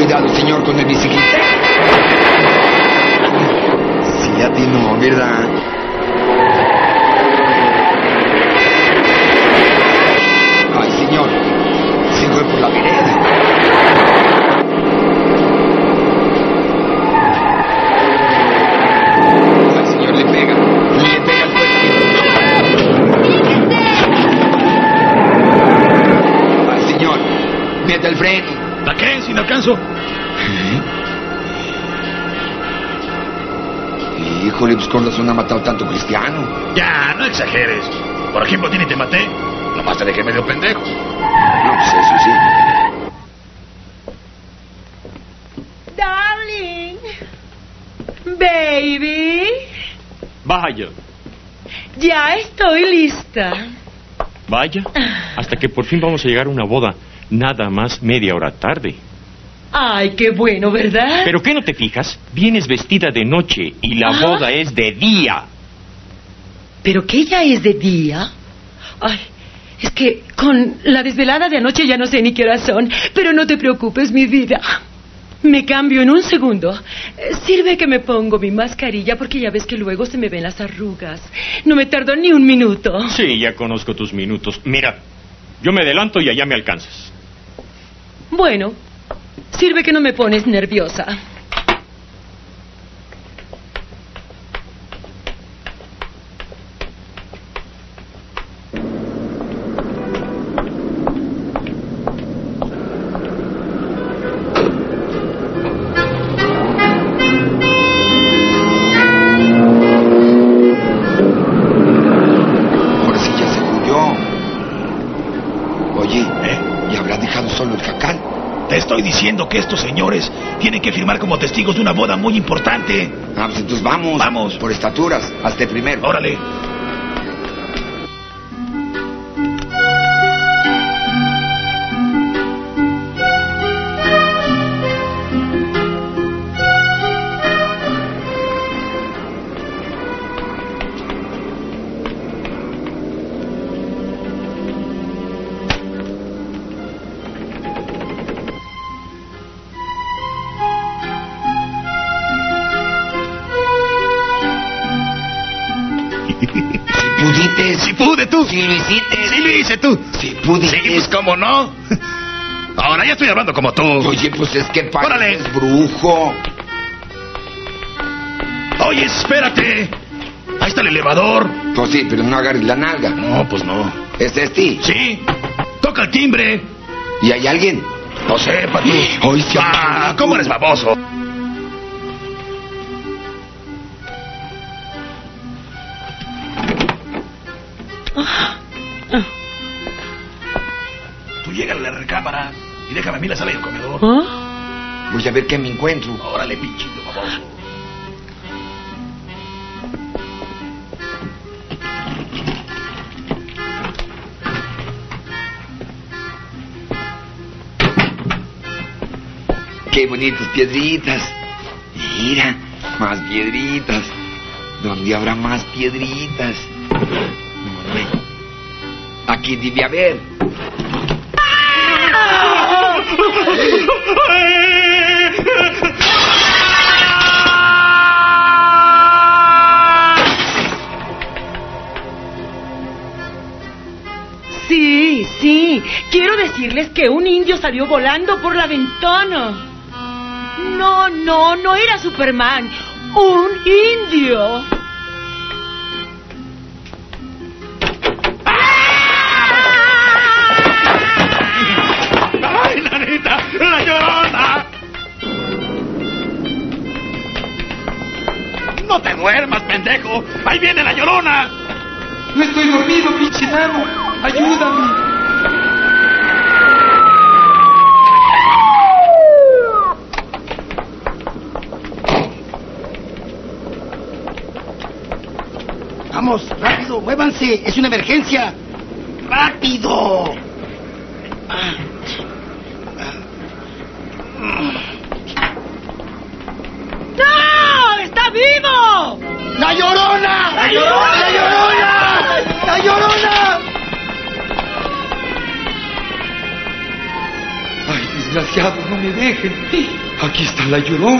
cuidado, señor, con el bicicleta. Sí, a ti no, ¿verdad? Ay, señor, se fue por la vereda. Ay, señor, le pega. Le pega el cuello. Ay, señor, mete el freno. ¿Para qué? Si no alcanzo. Híjole, pues con razón ha matado tanto cristiano. Ya, no exageres. Por ejemplo, tiene te maté. Nomás te dejé medio pendejo. No, pues eso sí. Darling. Baby. Vaya, Ya estoy lista. vaya. Hasta que por fin vamos a llegar a una boda. Nada más media hora tarde. Ay, qué bueno, ¿verdad? ¿Pero qué no te fijas? Vienes vestida de noche y la Ajá. boda es de día. ¿Pero qué ya es de día? Ay, es que con la desvelada de anoche ya no sé ni qué horas son. Pero no te preocupes, mi vida. Me cambio en un segundo. Sirve que me pongo mi mascarilla porque ya ves que luego se me ven las arrugas. No me tardo ni un minuto. Sí, ya conozco tus minutos. Mira, yo me adelanto y allá me alcanzas. Bueno, sirve que no me pones nerviosa. Oye, ¿Eh? ¿Y habrá dejado solo el jacal? Te estoy diciendo que estos señores tienen que firmar como testigos de una boda muy importante. Ah, pues entonces vamos. Vamos. Por estaturas. Hasta primero. Órale. Si pudiste. Si pude tú. Si lo hiciste. Sí lo hice tú. Si pudiste. Sí, pues cómo no. Ahora ya estoy hablando como tú. Oye, pues es que pareces brujo. Oye, espérate. Ahí está el elevador. Pues sí, pero no agarres la nalga. No, pues no. ¿Es este? Sí. Toca el timbre. ¿Y hay alguien? No sé, pa' tú. Ay, sí, Ah, ¿cómo eres baboso? Tú llega a la recámara y déjame a mí la sala y el comedor. ¿Ah? Voy a ver qué me encuentro. Órale, pinchito baboso. Qué bonitas piedritas. Mira, más piedritas. ¿Dónde habrá más piedritas? Aquí debe haber. Sí, sí. Quiero decirles que un indio salió volando por la ventana. No, no, no era Superman. Un indio. ¡No te duermas, pendejo! ¡Ahí viene la llorona! No estoy dormido, pinche nano. Ayúdame. Vamos, rápido, muévanse, es una emergencia. ¡Rápido! ¡No! No me dejen. Aquí está la llorona.